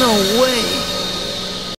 No way.